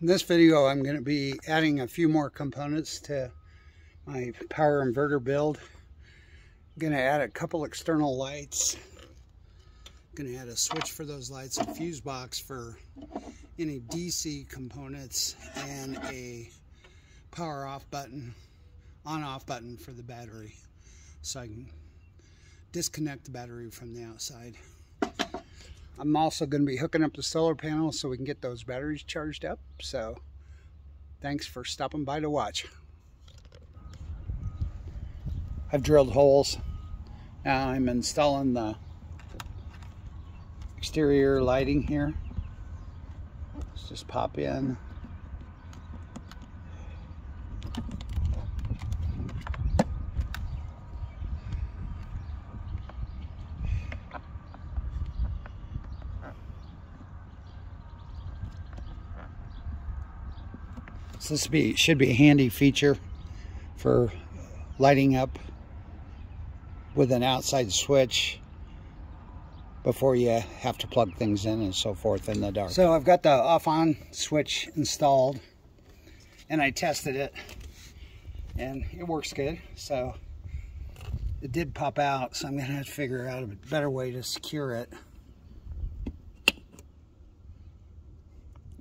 In this video, I'm going to be adding a few more components to my power inverter build. I'm going to add a couple external lights. I'm going to add a switch for those lights, a fuse box for any DC components, and a power off button, on off button for the battery. So I can disconnect the battery from the outside. I'm also going to be hooking up the solar panel so we can get those batteries charged up. So thanks for stopping by to watch. I've drilled holes. Now I'm installing the exterior lighting here. Let's just pop in. This be should be a handy feature for lighting up with an outside switch before you have to plug things in and so forth in the dark. So I've got the off on switch installed and I tested it and it works good. So it did pop out so I'm gonna have to figure out a better way to secure it.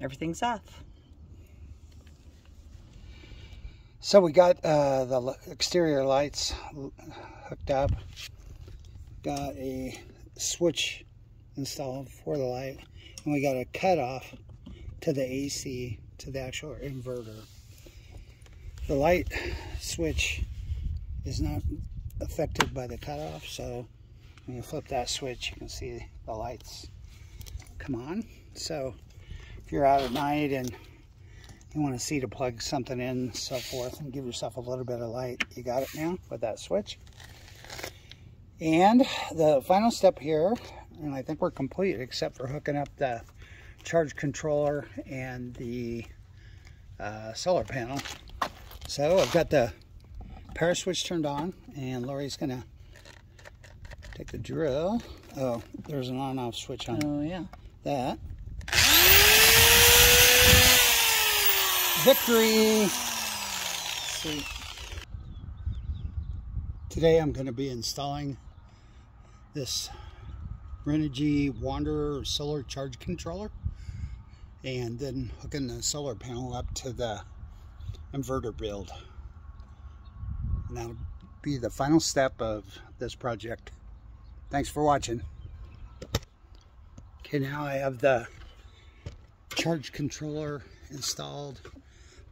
Everything's off. So we got uh, the exterior lights hooked up. Got a switch installed for the light. And we got a cutoff to the AC, to the actual inverter. The light switch is not affected by the cutoff, so when you flip that switch, you can see the lights come on. So if you're out at night and you want to see to plug something in so forth and give yourself a little bit of light. You got it now with that switch. And the final step here and I think we're complete except for hooking up the charge controller and the uh, solar panel. So I've got the power switch turned on and Lori's gonna take the drill. Oh there's an on off switch on oh yeah. that victory. Sweet. Today I'm going to be installing this Renogy Wanderer solar charge controller and then hooking the solar panel up to the inverter build. And that'll be the final step of this project. Thanks for watching. Okay, now I have the charge controller installed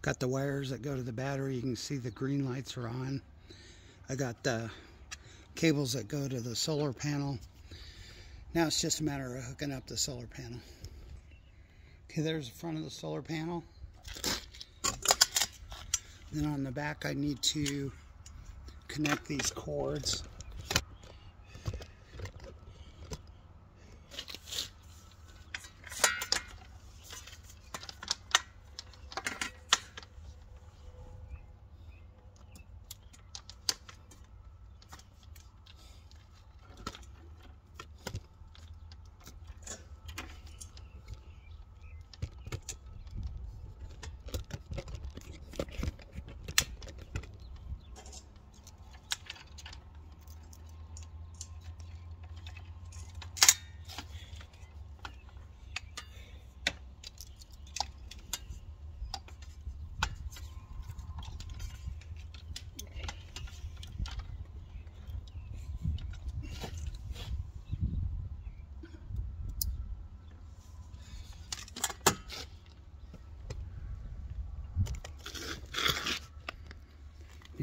Got the wires that go to the battery. You can see the green lights are on. I got the cables that go to the solar panel. Now it's just a matter of hooking up the solar panel. Okay, there's the front of the solar panel. Then on the back I need to connect these cords.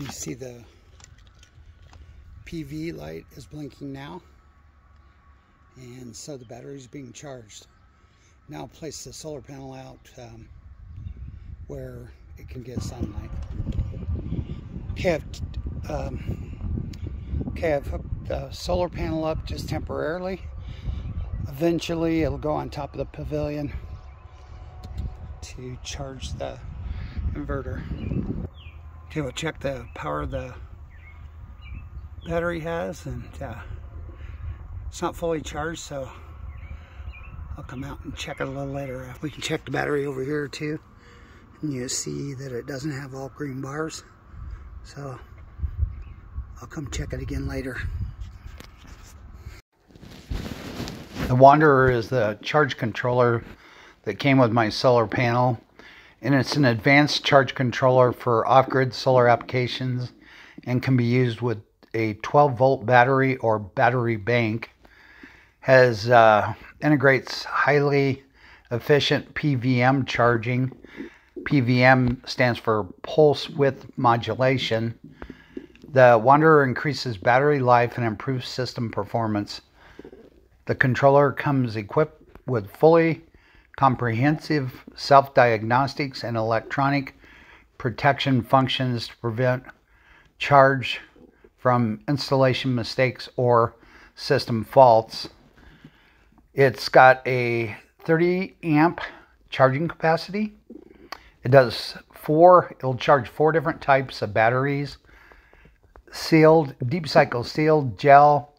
You see the PV light is blinking now. And so the battery is being charged. Now place the solar panel out um, where it can get sunlight. Okay, I've, um, okay, I've hooked the solar panel up just temporarily. Eventually it'll go on top of the pavilion to charge the inverter. Okay, we'll check the power the battery has and uh, it's not fully charged so I'll come out and check it a little later. We can check the battery over here too. And you see that it doesn't have all green bars. So I'll come check it again later. The Wanderer is the charge controller that came with my solar panel. And it's an advanced charge controller for off-grid solar applications and can be used with a 12 volt battery or battery bank. Has uh, integrates highly efficient PVM charging. PVM stands for pulse width modulation. The Wanderer increases battery life and improves system performance. The controller comes equipped with fully comprehensive self-diagnostics and electronic protection functions to prevent charge from installation mistakes or system faults. It's got a 30 amp charging capacity. It does four, it'll charge four different types of batteries. Sealed, deep cycle sealed, gel,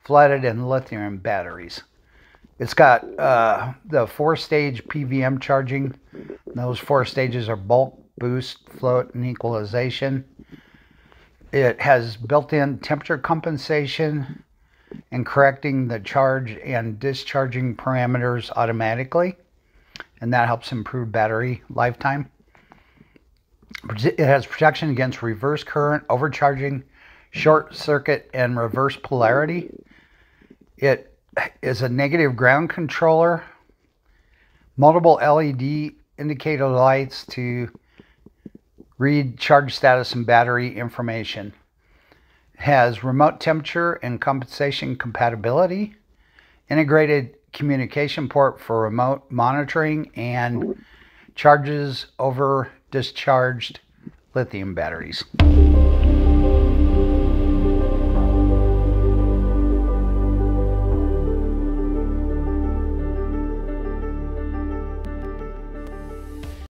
flooded and lithium batteries. It's got uh, the four stage PVM charging. Those four stages are bulk, boost, float, and equalization. It has built in temperature compensation and correcting the charge and discharging parameters automatically. And that helps improve battery lifetime. It has protection against reverse current, overcharging, short circuit, and reverse polarity. It is a negative ground controller, multiple LED indicator lights to read charge status and battery information. Has remote temperature and compensation compatibility, integrated communication port for remote monitoring, and charges over discharged lithium batteries.